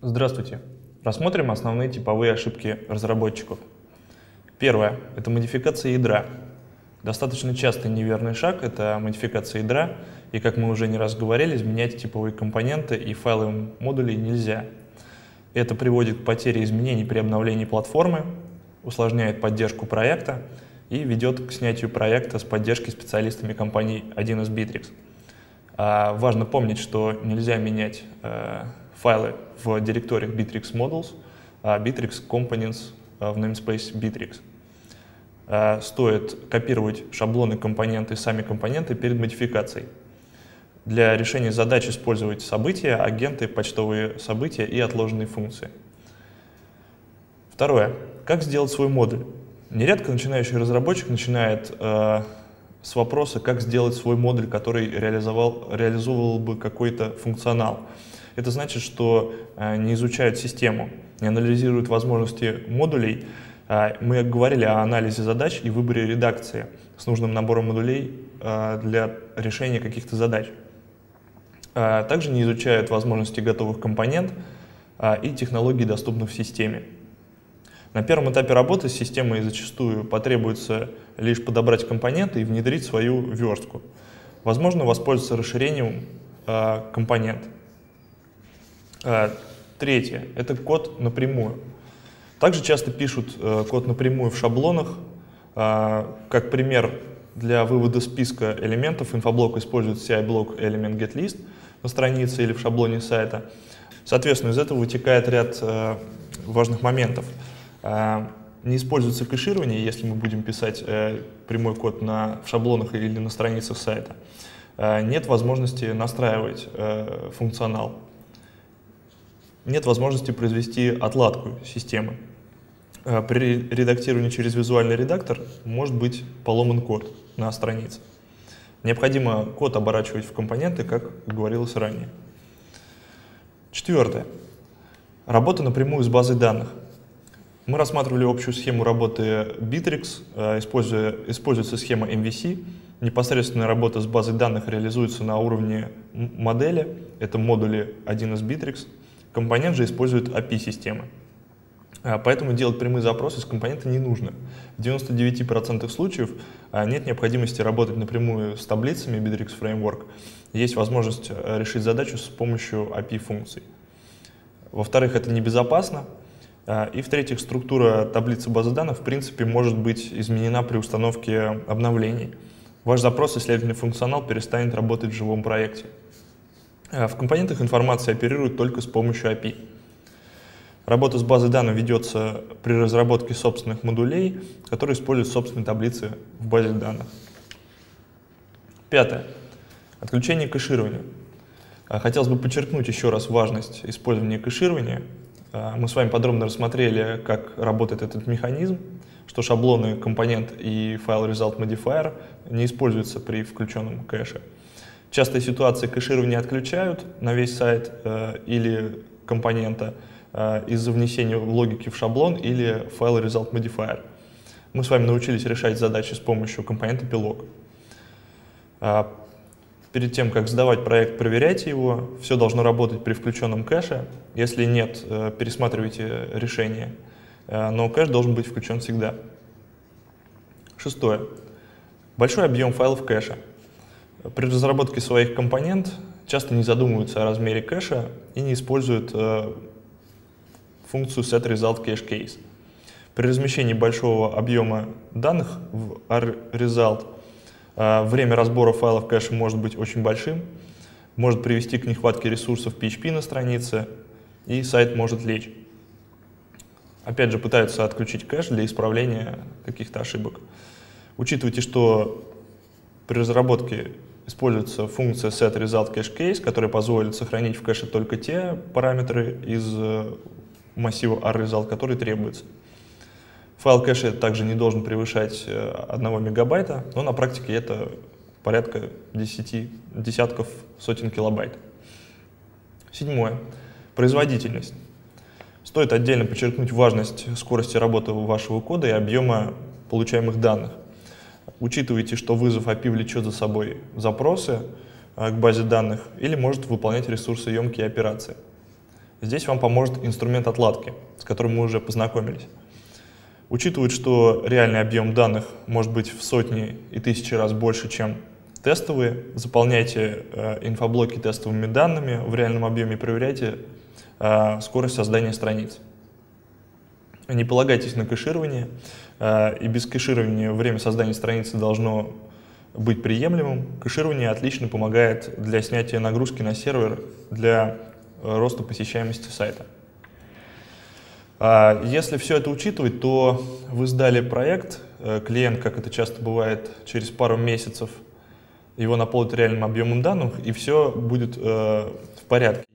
Здравствуйте. Рассмотрим основные типовые ошибки разработчиков. Первое – это модификация ядра. Достаточно частый неверный шаг – это модификация ядра, и, как мы уже не раз говорили, изменять типовые компоненты и файлы модулей нельзя. Это приводит к потере изменений при обновлении платформы, усложняет поддержку проекта и ведет к снятию проекта с поддержкой специалистами компании 1С Bittrex. А важно помнить, что нельзя менять э, файлы в директориях Bittrex Models, а Bittrex Components э, в namespace Bittrex. Э, стоит копировать шаблоны компоненты сами компоненты перед модификацией. Для решения задач использовать события, агенты, почтовые события и отложенные функции. Второе. Как сделать свой модуль? Нередко начинающий разработчик начинает э, с вопроса, как сделать свой модуль, который реализовал, реализовывал бы какой-то функционал. Это значит, что э, не изучают систему, не анализируют возможности модулей. Э, мы говорили о анализе задач и выборе редакции с нужным набором модулей э, для решения каких-то задач. Также не изучают возможности готовых компонент и технологий, доступных в системе. На первом этапе работы с системой зачастую потребуется лишь подобрать компоненты и внедрить свою верстку. Возможно воспользоваться расширением э, компонент. Э, третье – это код напрямую. Также часто пишут э, код напрямую в шаблонах. Э, как пример для вывода списка элементов инфоблок использует CI-блок element getList на странице или в шаблоне сайта. Соответственно, из этого вытекает ряд важных моментов. Не используется кэширование, если мы будем писать прямой код на, в шаблонах или на страницах сайта. Нет возможности настраивать функционал. Нет возможности произвести отладку системы. А, при редактировании через визуальный редактор может быть поломан код на странице. Необходимо код оборачивать в компоненты, как говорилось ранее. Четвертое. Работа напрямую с базой данных. Мы рассматривали общую схему работы Bittrex, э, используя, используется схема MVC. Непосредственная работа с базой данных реализуется на уровне модели, это модули 1 из Bittrex. Компонент же использует API-системы. Э, поэтому делать прямые запросы с компонента не нужно. В 99% случаев э, нет необходимости работать напрямую с таблицами Bittrex Framework. Есть возможность решить задачу с помощью API-функций. Во-вторых, это небезопасно, а, и в-третьих, структура таблицы базы данных в принципе может быть изменена при установке обновлений. Ваш запрос и следовательно функционал перестанет работать в живом проекте. А, в компонентах информация оперирует только с помощью API. Работа с базой данных ведется при разработке собственных модулей, которые используют собственные таблицы в базе данных. Пятое. Отключение кэширования. А, хотелось бы подчеркнуть еще раз важность использования кэширования – а, мы с вами подробно рассмотрели, как работает этот механизм, что шаблоны, компонент и файл result modifier не используются при включенном кэше. Частые ситуации кэширования отключают на весь сайт э, или компонента э, из-за внесения логики в шаблон или файл result modifier. Мы с вами научились решать задачи с помощью компонента Pilog. А, Перед тем, как сдавать проект, проверяйте его. Все должно работать при включенном кэше. Если нет, э, пересматривайте решение. Э, но кэш должен быть включен всегда. Шестое. Большой объем файлов кэша. При разработке своих компонент часто не задумываются о размере кэша и не используют э, функцию setResultCacheCase. При размещении большого объема данных в RResult а, время разбора файлов кэша может быть очень большим, может привести к нехватке ресурсов PHP на странице, и сайт может лечь. Опять же, пытаются отключить кэш для исправления каких-то ошибок. Учитывайте, что при разработке используется функция setResultCacheCase, которая позволит сохранить в кэше только те параметры из э, массива RResult, которые требуются. Файл кэша также не должен превышать 1 э, мегабайта, но на практике это порядка 10, десятков, сотен килобайт. Седьмое. Производительность. Стоит отдельно подчеркнуть важность скорости работы вашего кода и объема получаемых данных. Учитывайте, что вызов API влечет за собой запросы э, к базе данных или может выполнять ресурсоемкие операции. Здесь вам поможет инструмент отладки, с которым мы уже познакомились. Учитывает, что реальный объем данных может быть в сотни и тысячи раз больше, чем тестовые, заполняйте э, инфоблоки тестовыми данными в реальном объеме, проверяйте э, скорость создания страниц. Не полагайтесь на кэширование, э, и без кэширования время создания страницы должно быть приемлемым. Кэширование отлично помогает для снятия нагрузки на сервер для роста посещаемости сайта. А если все это учитывать, то вы сдали проект, э, клиент, как это часто бывает, через пару месяцев его наполнит реальным объемом данных, и все будет э, в порядке.